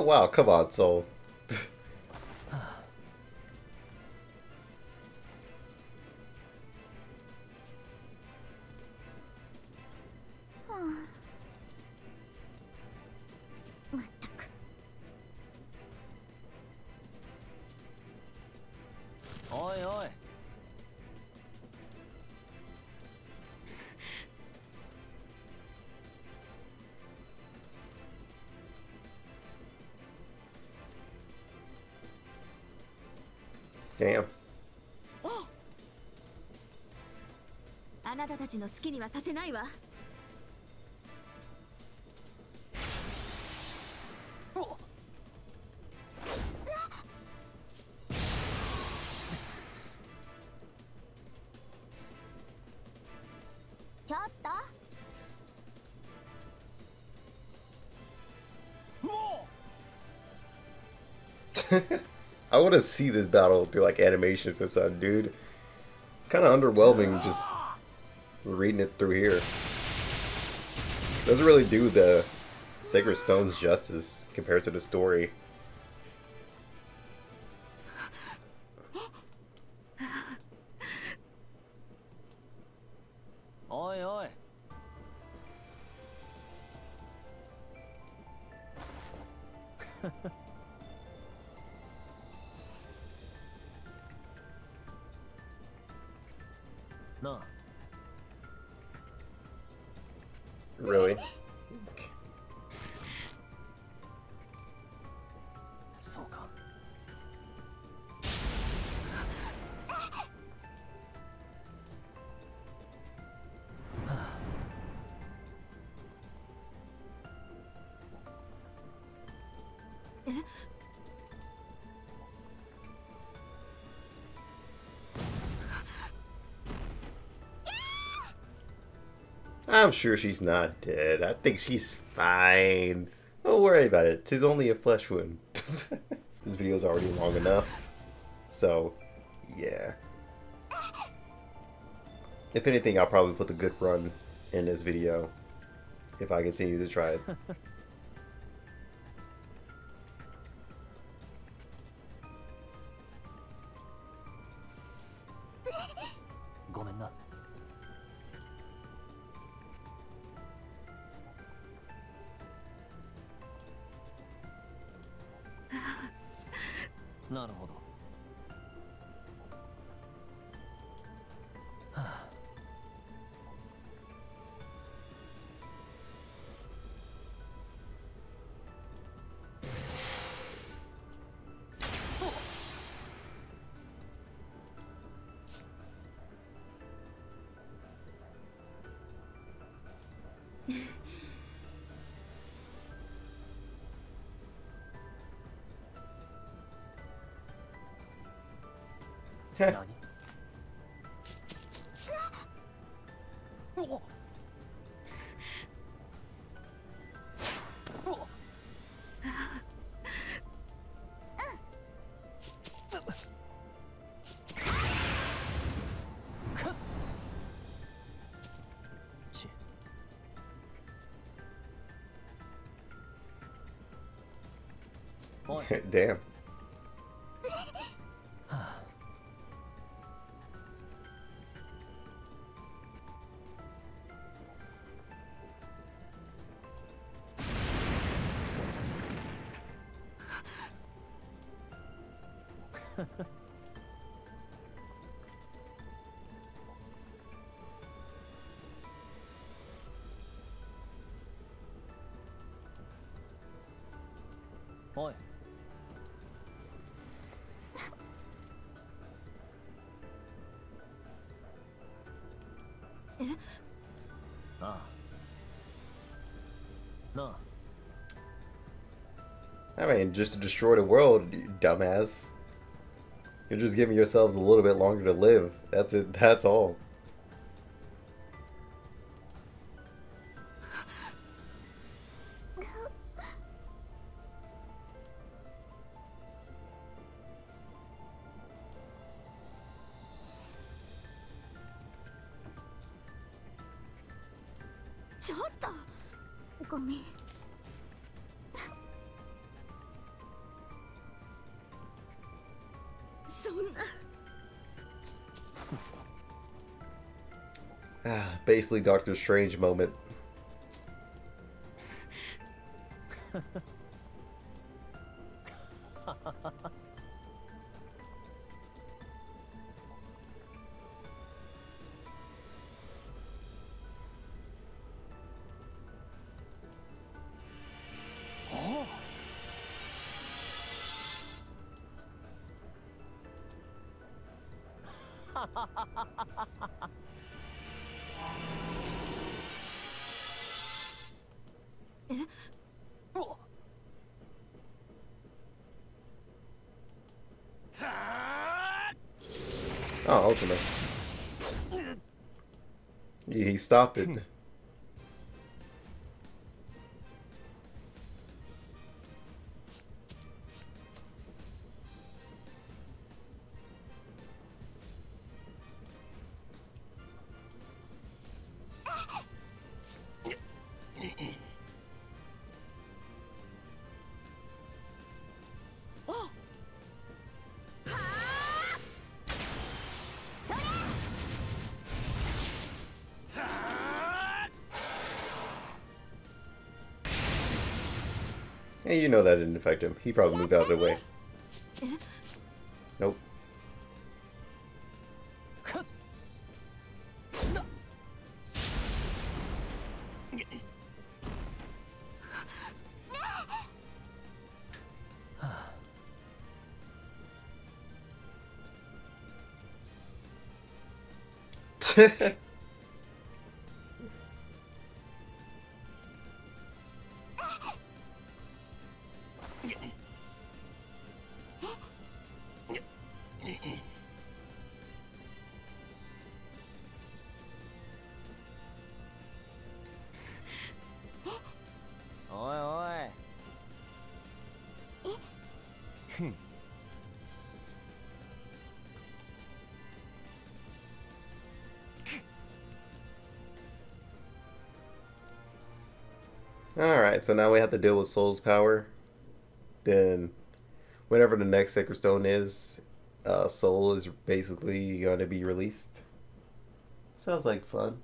Oh wow, come on, Soul. たたちの好きにはさせないわちょっと I [LAUGHS] want to see this battle through like animations or something, dude. Kind of underwhelming just reading it through here. Doesn't really do the Sacred Stones justice compared to the story. I'm sure she's not dead. I think she's fine. Don't worry about it. Tis only a flesh wound. [LAUGHS] this video's already long enough. So, yeah. If anything, I'll probably put the good run in this video. If I continue to try it. [LAUGHS] [LAUGHS] Damn. Mean, just to destroy the world, you dumbass. You're just giving yourselves a little bit longer to live. That's it. That's all. Basically Doctor Strange moment. He stopped it. [LAUGHS] know that didn't affect him. He probably moved out of the way. Nope. [LAUGHS] So now we have to deal with Soul's power. Then, whenever the next Sacred Stone is, uh, Soul is basically going to be released. Sounds like fun.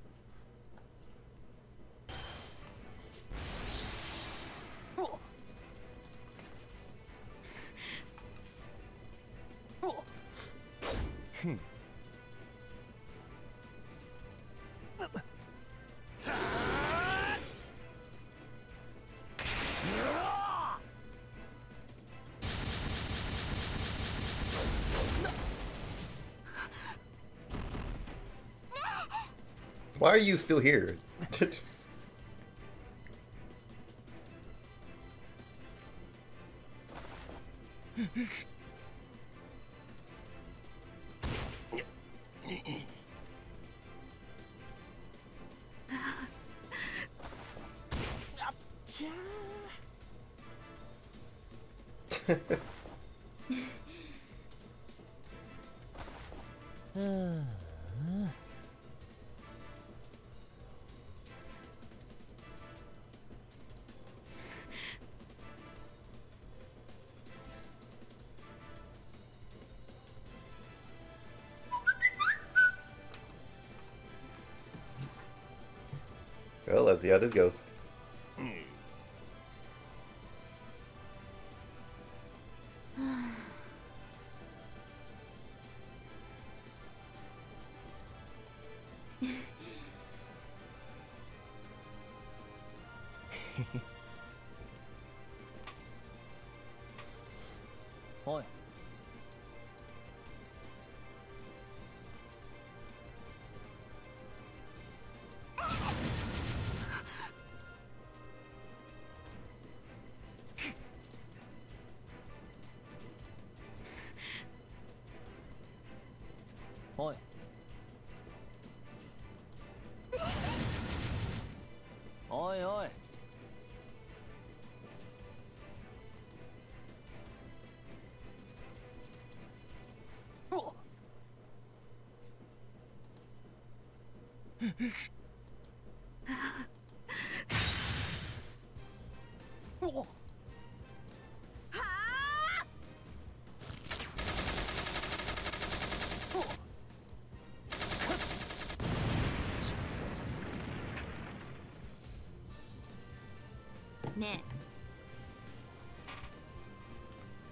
Are you still here? [LAUGHS] let's see how this goes.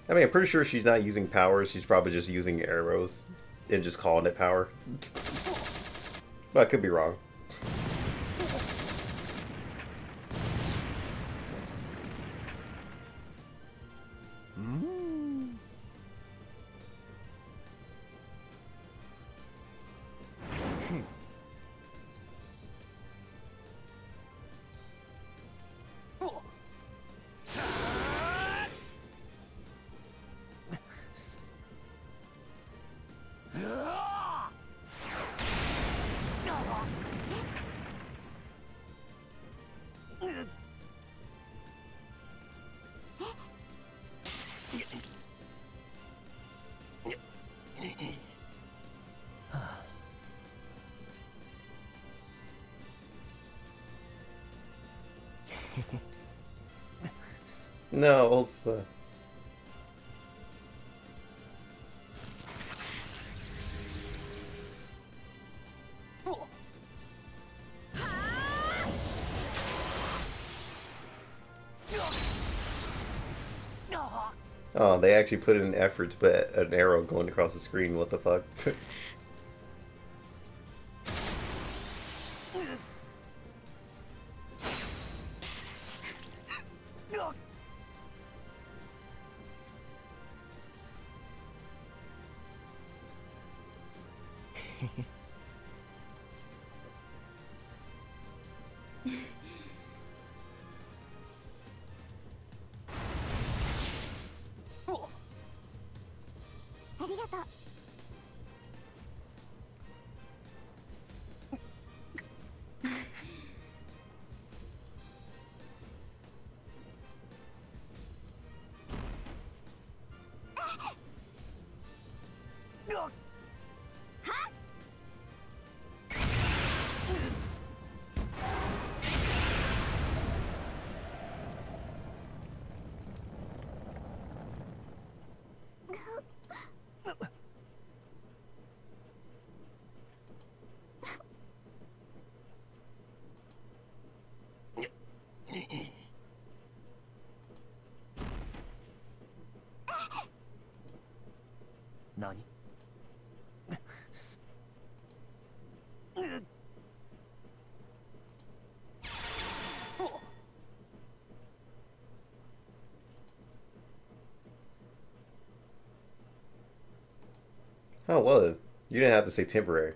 I mean, I'm pretty sure she's not using powers. She's probably just using arrows and just calling it power but I could be wrong. No, Ulspa. Oh, they actually put in an effort to put an arrow going across the screen. What the fuck? [LAUGHS] Oh, well, you didn't have to say temporary.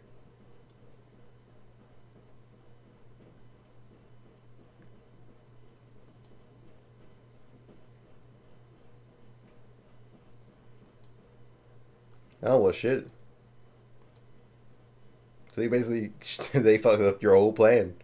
Oh, well, shit. So you basically, [LAUGHS] they fucked up your whole plan.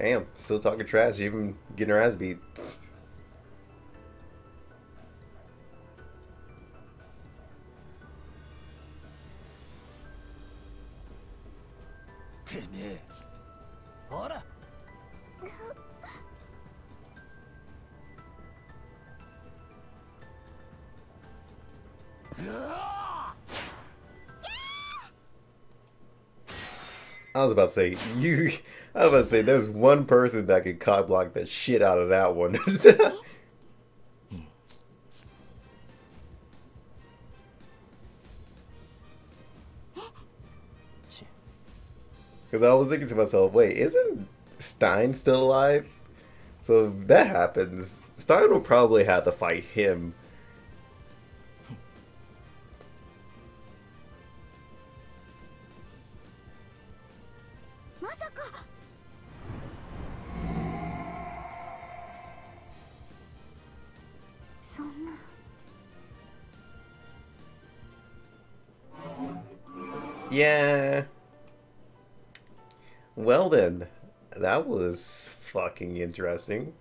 Damn, still talking trash, even getting her ass beat. To say you. [LAUGHS] I was about to say there's one person that could cock block the shit out of that one. [LAUGHS] Because I was thinking to myself, wait, isn't Stein still alive? So if that happens, Stein will probably have to fight him. Fucking interesting.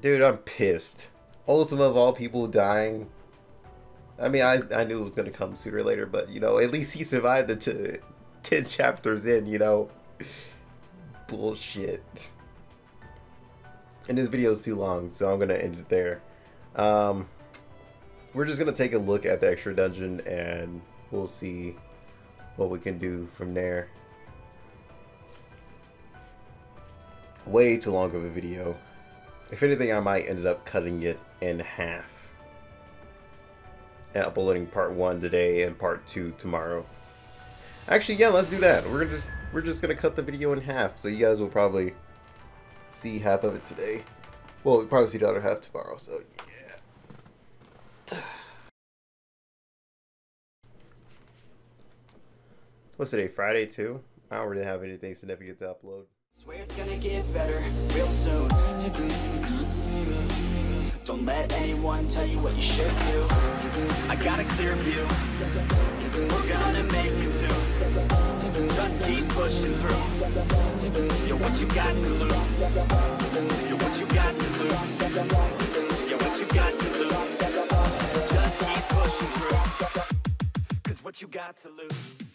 Dude, I'm pissed. Ultima of all people dying. I mean, I, I knew it was going to come sooner or later, but, you know, at least he survived the t 10 chapters in, you know. Bullshit. And this video is too long, so I'm going to end it there. Um, we're just going to take a look at the extra dungeon and we'll see what we can do from there. Way too long of a video. If anything, I might ended up cutting it in half. And uploading part one today and part two tomorrow. Actually, yeah, let's do that. We're just we're just gonna cut the video in half, so you guys will probably see half of it today. Well, we'll probably see the other half tomorrow. So yeah. What's today? Friday too? I don't really have anything significant to upload. Swear it's gonna get better real soon. Don't let anyone tell you what you should do. I got a clear view. We're gonna make it soon. Just keep pushing through. You're what you got to lose. You're what you got to lose. You're what you got to lose. Just keep pushing through. Cause what you got to lose.